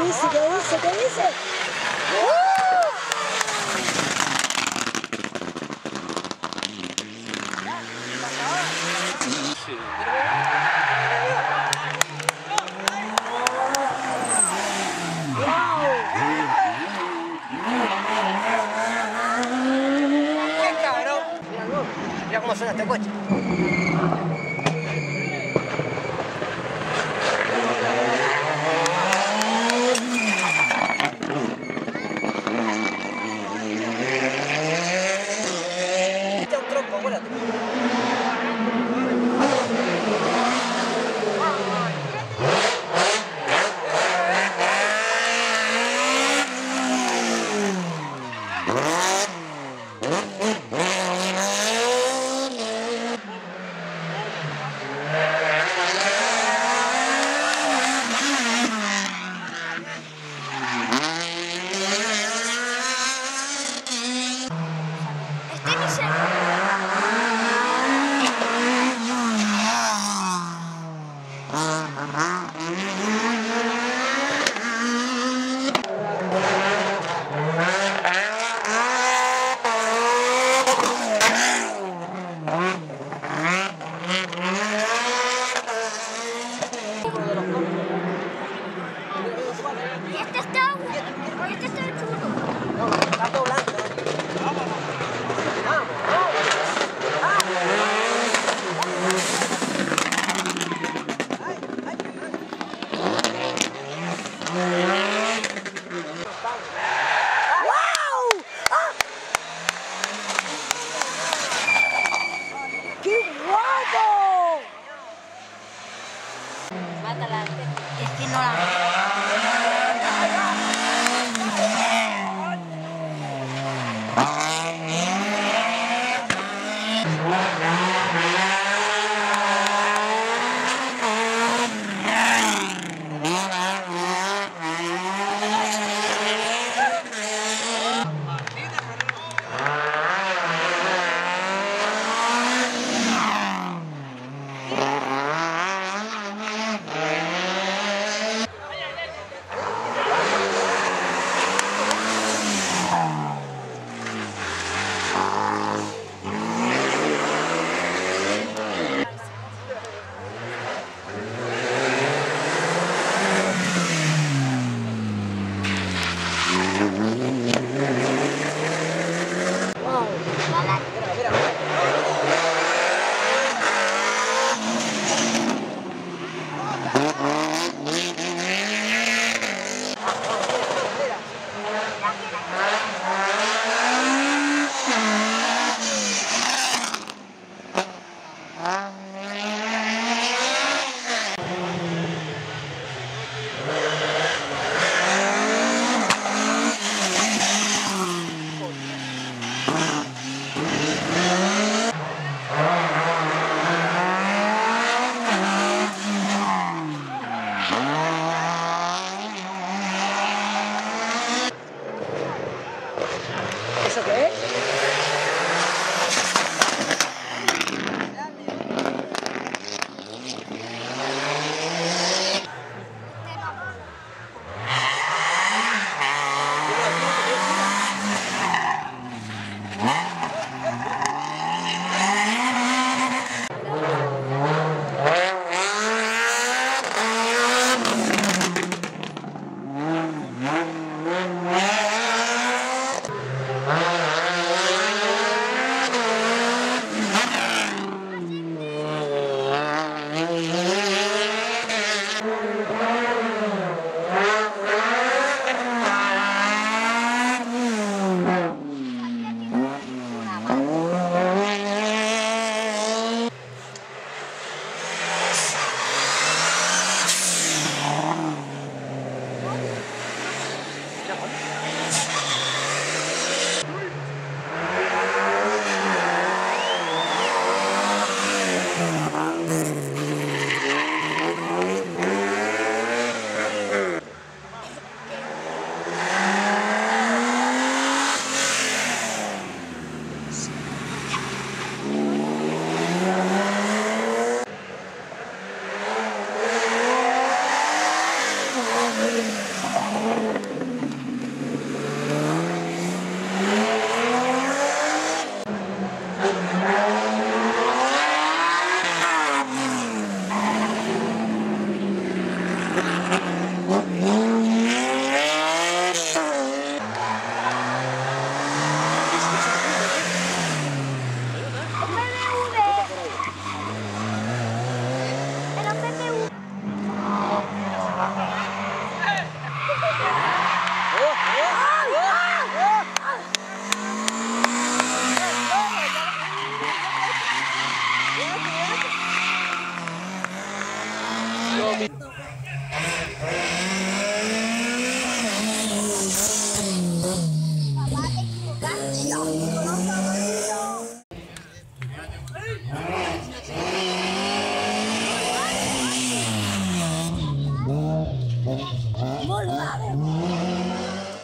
isso, isso, isso? ¡Qué cabrón! Mira cómo suena este coche. Mátala. Es que no la... Mm-hmm. ¿Eso qué es? Mm-hmm.